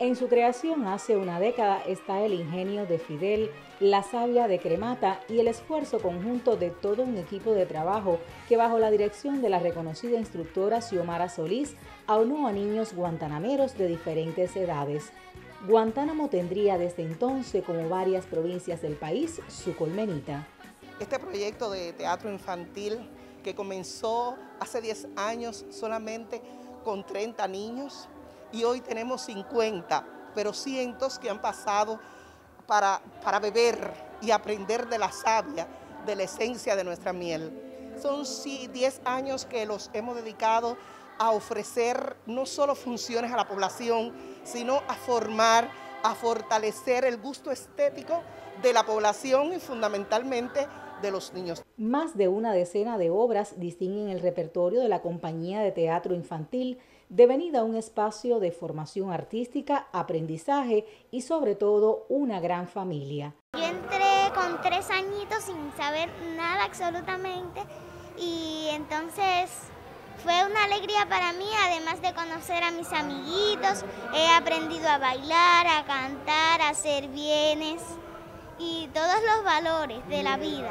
En su creación hace una década está el ingenio de Fidel, la savia de Cremata y el esfuerzo conjunto de todo un equipo de trabajo que bajo la dirección de la reconocida instructora Xiomara Solís aunó a niños guantanameros de diferentes edades. Guantánamo tendría desde entonces, como varias provincias del país, su colmenita. Este proyecto de teatro infantil que comenzó hace 10 años solamente con 30 niños y hoy tenemos 50, pero cientos que han pasado para, para beber y aprender de la savia, de la esencia de nuestra miel. Son 10 años que los hemos dedicado a ofrecer no solo funciones a la población, sino a formar, a fortalecer el gusto estético de la población y fundamentalmente de los niños. Más de una decena de obras distinguen el repertorio de la compañía de teatro infantil, devenida un espacio de formación artística, aprendizaje y sobre todo una gran familia. Yo entré con tres añitos sin saber nada absolutamente y entonces fue una alegría para mí, además de conocer a mis amiguitos, he aprendido a bailar, a cantar, a hacer bienes y todos los valores de la vida.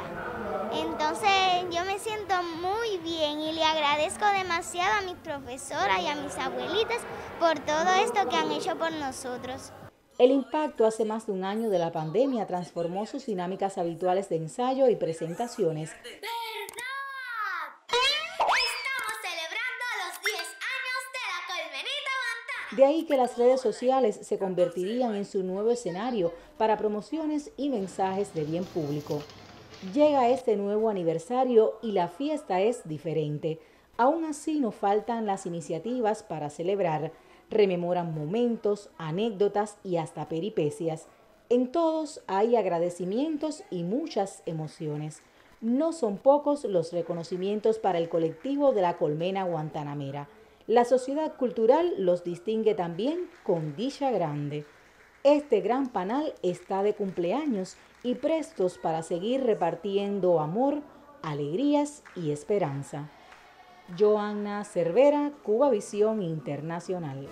Entonces yo me siento muy bien y le agradezco demasiado a mis profesoras y a mis abuelitas por todo esto que han hecho por nosotros. El impacto hace más de un año de la pandemia transformó sus dinámicas habituales de ensayo y presentaciones. De ahí que las redes sociales se convertirían en su nuevo escenario para promociones y mensajes de bien público. Llega este nuevo aniversario y la fiesta es diferente. Aún así no faltan las iniciativas para celebrar. Rememoran momentos, anécdotas y hasta peripecias. En todos hay agradecimientos y muchas emociones. No son pocos los reconocimientos para el colectivo de la Colmena Guantanamera la sociedad cultural los distingue también con dicha grande. Este gran panal está de cumpleaños y prestos para seguir repartiendo amor, alegrías y esperanza. Joanna Cervera, Cuba Visión Internacional.